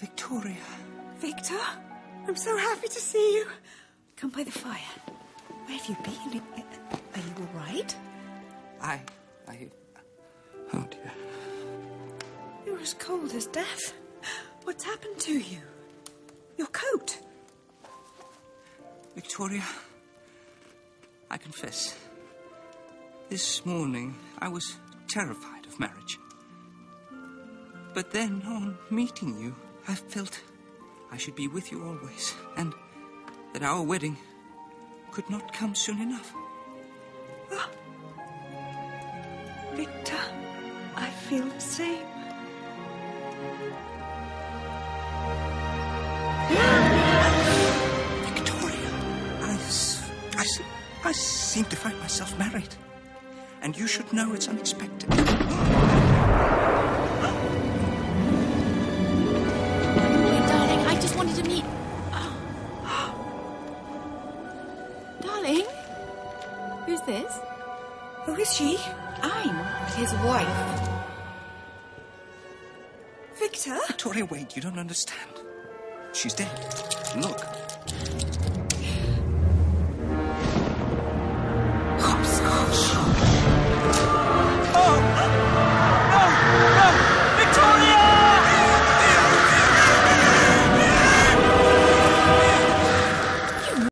Victoria. Victor, I'm so happy to see you. Come by the fire. Where have you been? Are you all right? I. I. Oh, dear. You're as cold as death. What's happened to you? Your coat. Victoria, I confess, this morning I was terrified of marriage. But then, on meeting you, I felt I should be with you always, and that our wedding could not come soon enough. Ah, Victor, I feel the same. Victoria, I, I seem to find myself married. And you should know it's unexpected. Darling? Who's this? Who is she? I'm his wife. Victor? Victoria, wait, you don't understand. She's dead. Look.